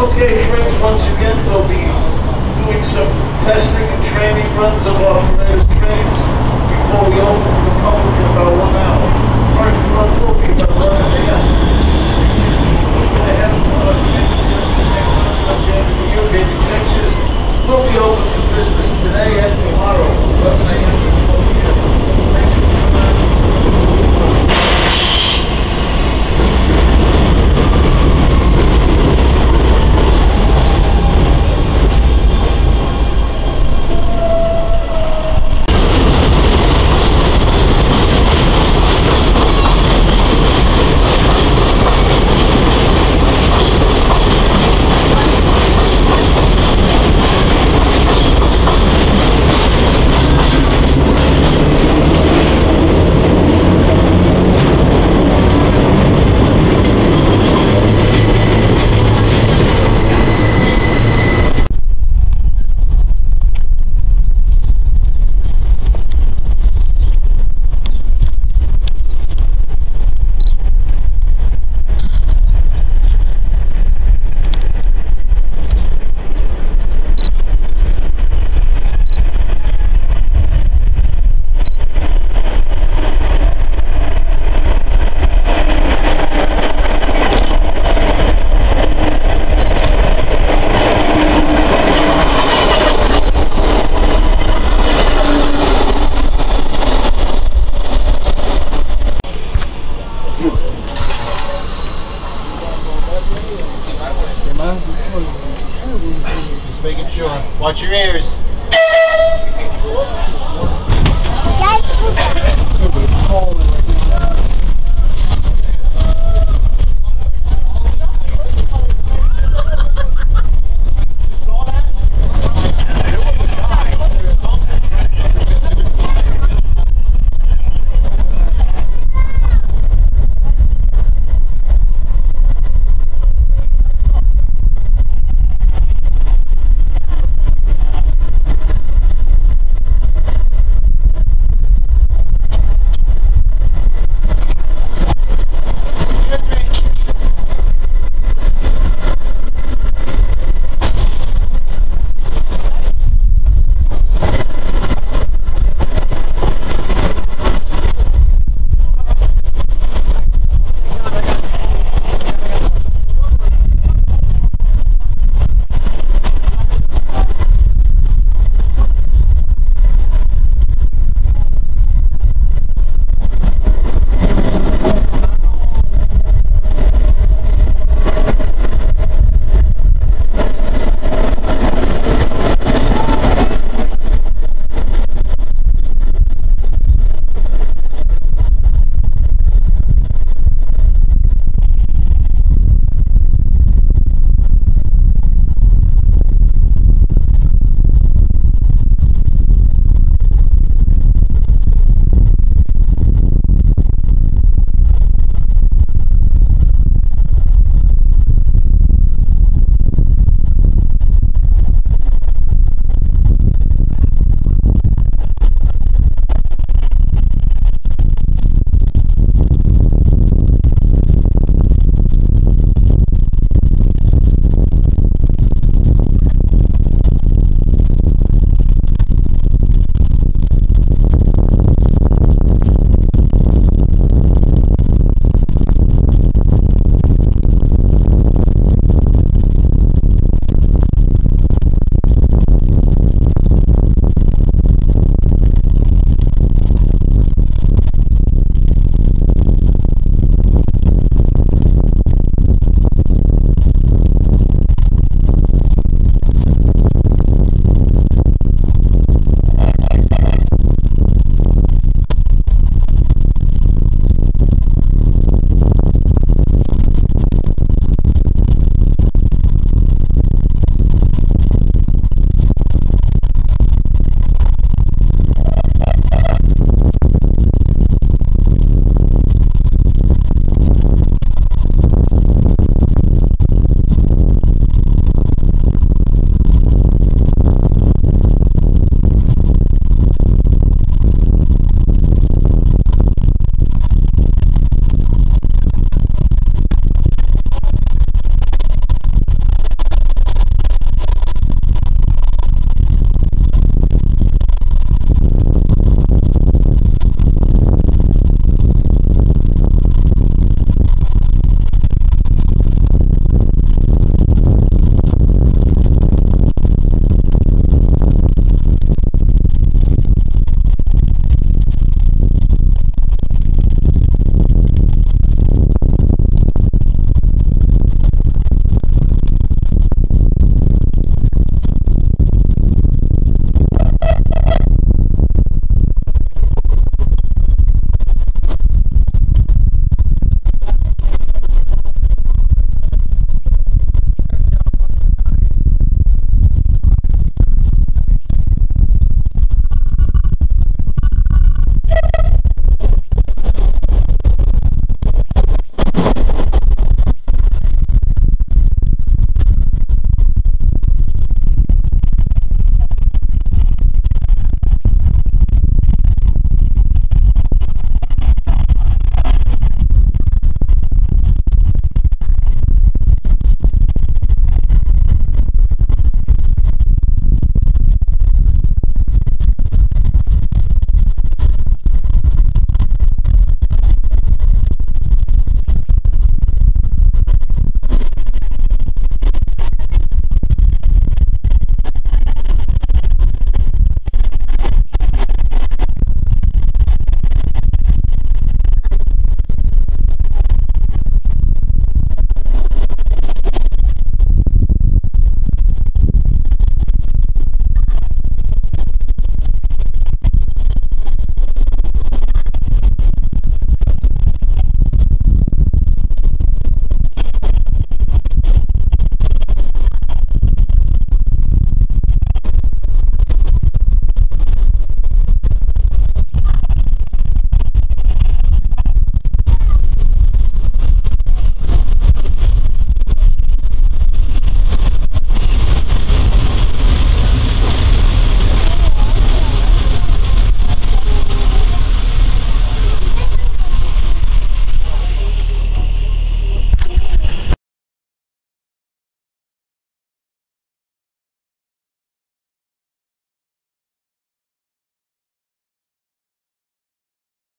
Okay, friends, once again, we'll be doing some testing and training runs of our latest trains before we open the public in about one hour. First run will be about 11 a.m. Watch your ears.